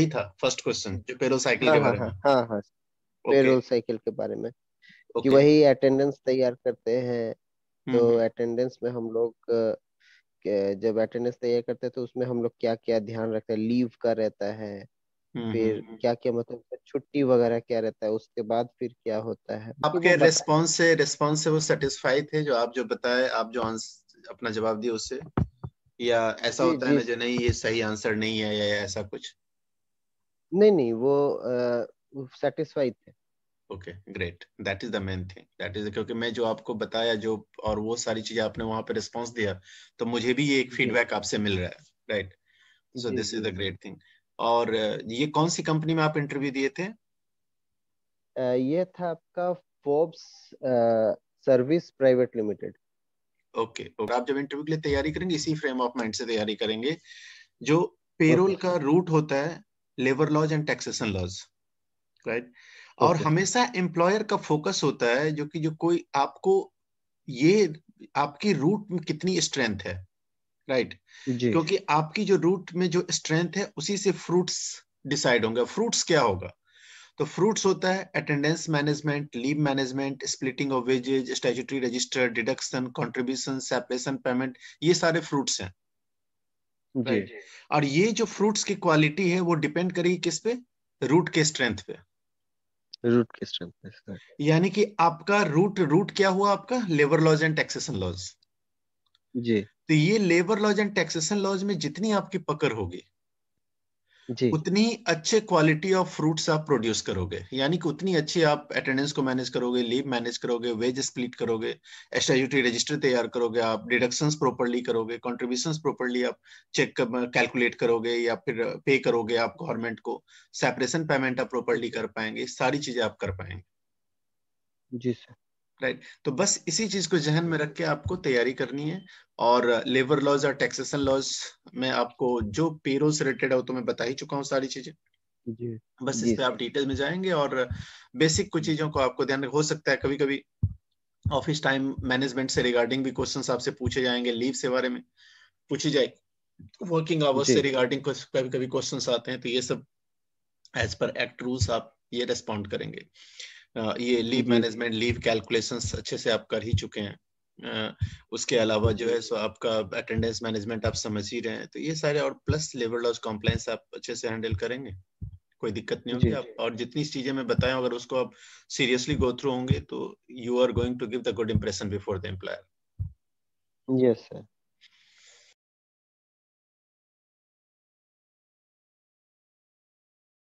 यही था first question जो पेरोल साइकिल हाँ के हाँ बारे हाँ में हाँ। हाँ पेरोल साइकिल के बारे में। कि ओके वही अटेंडेंस तैयार करते हैं हम्म तो हम्म अटेंडेंस में हम लोग जब अटेंडेंस तैयार करते हैं तो उसमें हम लोग क्या क्या ध्यान रखते हैं? लीव का रहता है हम्म हम्म, फिर हम्म। क्या क्या मतलब छुट्टी वगैरह क्या रहता है उसके बाद फिर क्या होता है? कि आपके रेस्पॉन्स से रेस्पॉन्स से वो सेटिस्फाई थे जो आप जो बताए आप जो आंस- अपना जवाब दिए उससे? या ऐसा जी होता है जी ना जो। नहीं ये सही आंसर नहीं है या ऐसा कुछ? नहीं नहीं वो सेटिस्फाइड थे। Okay great that is the main thing that is क्योंकि मैं जो आपको बताया जो और वो सारी चीज़ें आपने वहाँ पे रिस्पॉन्स दिया तो मुझे भी ये एक फीडबैक आपसे मिल रहा है right so this is the great thing और ये कौन सी कंपनी में आप इंटरव्यू दिए थे? ये था आपका Forbes service private limited okay और आप जब इंटरव्यू के लिए तैयारी करेंगे इसी फ्रेम ऑफ़ माइंड से तैयारी करेंगे जो पेरोल ओके का रूट होता है labour laws and taxation laws right और हमेशा एम्प्लॉयर का फोकस होता है जो कि जो कोई आपको ये आपकी रूट में कितनी स्ट्रेंथ है राइट जी। क्योंकि आपकी जो रूट में जो स्ट्रेंथ है उसी से फ्रूट्स डिसाइड होंगे। फ्रूट्स क्या होगा? तो फ्रूट्स होता है attendance management leave management splitting of wages statutory register deduction contribution separation payment ये सारे फ्रूट्स हैं। जी। और ये जो फ्रूट्स की क्वालिटी है वो डिपेंड करेगी किस पे? रूट के स्ट्रेंथ पे। रूट के स्ट्रेंथ पे यानी कि आपका रूट रूट क्या हुआ आपका? Labour laws and taxation laws जी। तो ये labour laws and taxation laws में जितनी आपकी पकड़ होगी जी। उतनी अच्छे क्वालिटी ऑफ़ फ्रूट्स आप प्रोड्यूस करोगे। यानी कि उतनी अच्छी आप अटेंडेंस को मैनेज करोगे लीव मैनेज करोगे वेज स्प्लिट करोगे स्टैट्यूटरी रजिस्टर तैयार करोगे आप डिडक्शंस प्रॉपर्ली करोगे कंट्रीब्यूशंस प्रॉपर्ली आप चेक कैलकुलेट करोगे या फिर पे करोगे आप गवर्नमेंट को सेपरेशन पेमेंट आप प्रॉपर्ली कर पाएँगे सारी चीज़ें आप कर पाएँगे। जी सर राइट तो बस इसी चीज़ को जहन में रख के आपको तैयारी करनी है और लेबर लॉज और टैक्सेशन लॉज में आपको जो पेरोल से रिलेटेड है वो तो मैं बता ही चुका हूँ सारी चीज़ें। जी। बस इस पे आप डिटेल में जाएँगे और बेसिक कुछ चीज़ों को आपको ध्यान हो सकता है कभी कभी ऑफ़िस टाइम मैनेजमेंट से रिगार्डिंग भी क्वेश्चंस आपसे पूछे जाएँगे लीव से बारे में पूछी जाए। वर्किंग आवर्स से रिगार्डिंग कभी कभी क्वेश्चंस आते हैं तो ये सब एज पर एक्ट रूल्स आप ये रेस्पॉन्ड करेंगे। ये लीव मैनेजमेंट लीव कैलकुलेशंस अच्छे से आप कर ही चुके हैं। उसके अलावा जो है सो आपका अटेंडेंस मैनेजमेंट आप समझ ही रहे हैं। तो ये सारे और प्लस लेबर लॉज कॉम्प्लायंस आप अच्छे से हैंडल करेंगे? कोई दिक्कत नहीं होगी? आप और जितनी चीज़ें मैं बताया अगर उसको आप सीरियसली गो थ्रू होंगे तो you are going to give the good impression before the employer yes sir